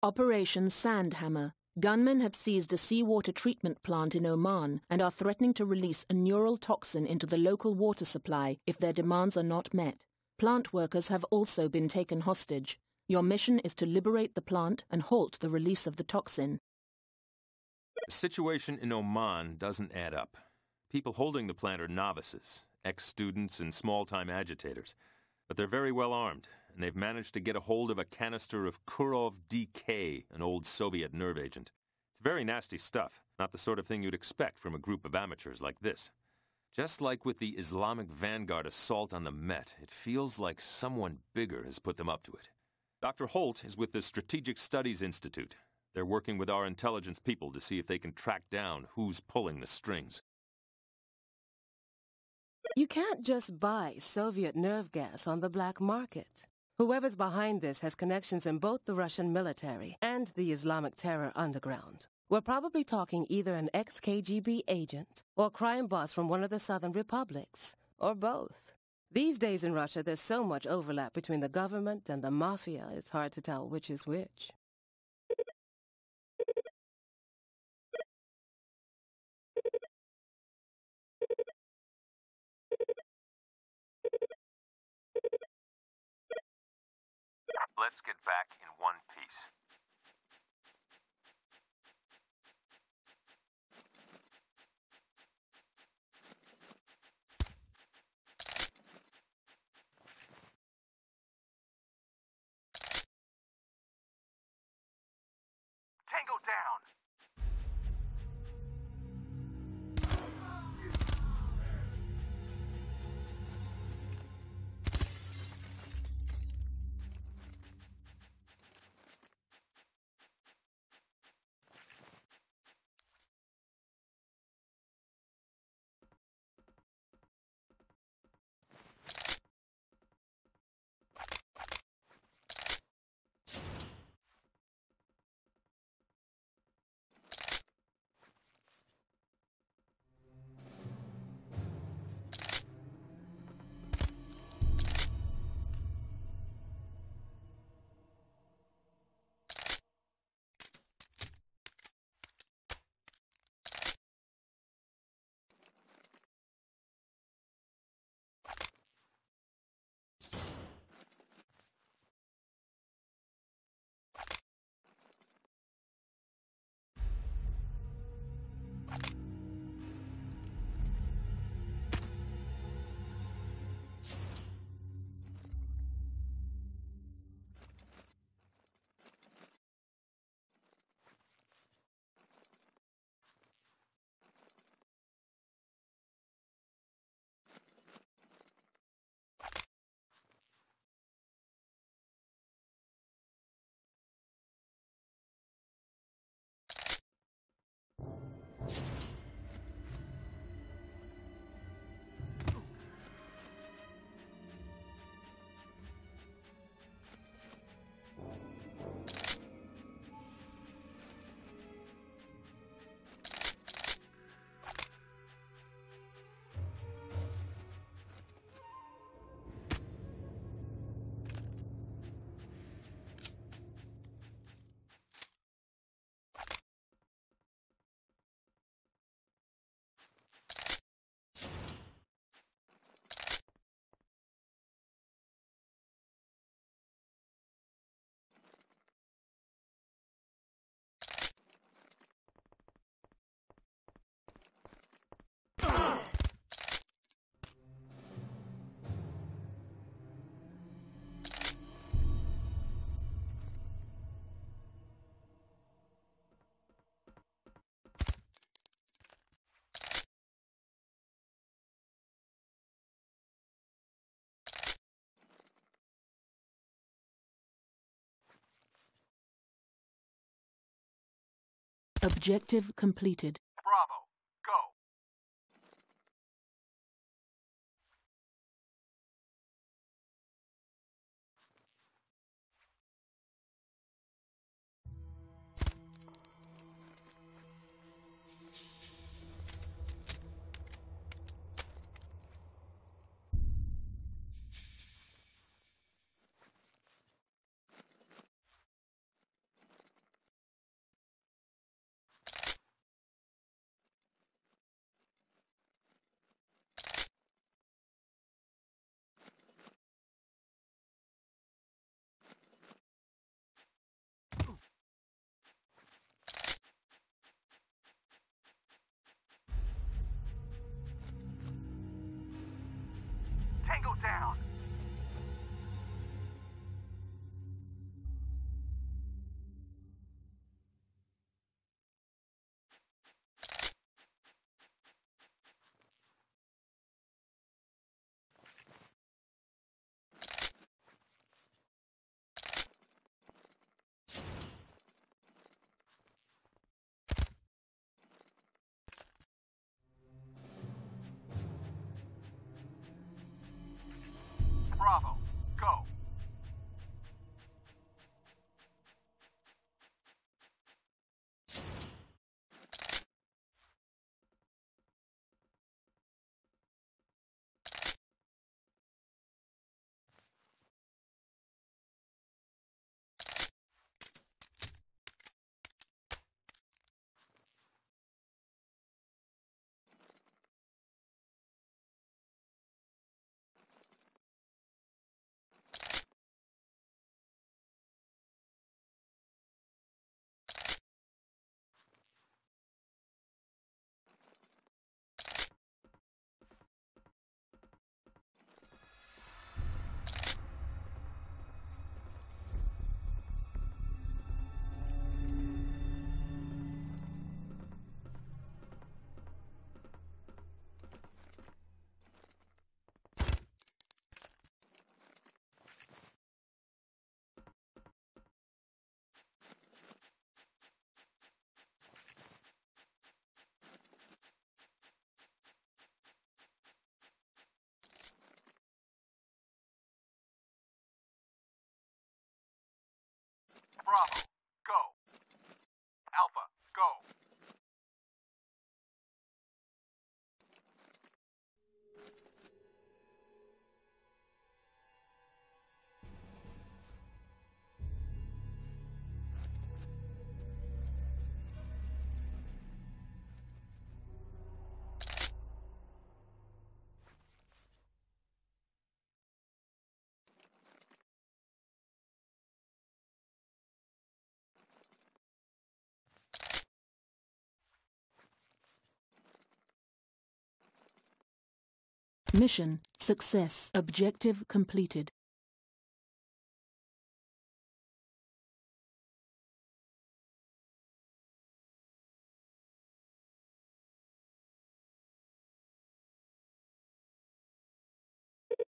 Operation Sandhammer. Gunmen have seized a seawater treatment plant in Oman and are threatening to release a neural toxin into the local water supply if their demands are not met. Plant workers have also been taken hostage. Your mission is to liberate the plant and halt the release of the toxin. The situation in Oman doesn't add up. People holding the plant are novices, ex students, and small time agitators. But they're very well armed, and they've managed to get a hold of a canister of Kurov DK, an old Soviet nerve agent. It's very nasty stuff, not the sort of thing you'd expect from a group of amateurs like this. Just like with the Islamic Vanguard assault on the Met, it feels like someone bigger has put them up to it. Dr. Holt is with the Strategic Studies Institute. They're working with our intelligence people to see if they can track down who's pulling the strings. You can't just buy Soviet nerve gas on the black market. Whoever's behind this has connections in both the Russian military and the Islamic terror underground. We're probably talking either an ex-KGB agent or a crime boss from one of the southern republics, or both. These days in Russia, there's so much overlap between the government and the mafia, it's hard to tell which is which. Let's get back in one piece. Tango down! Objective completed. down. Bravo. Go. Alpha, Mission success. Objective completed.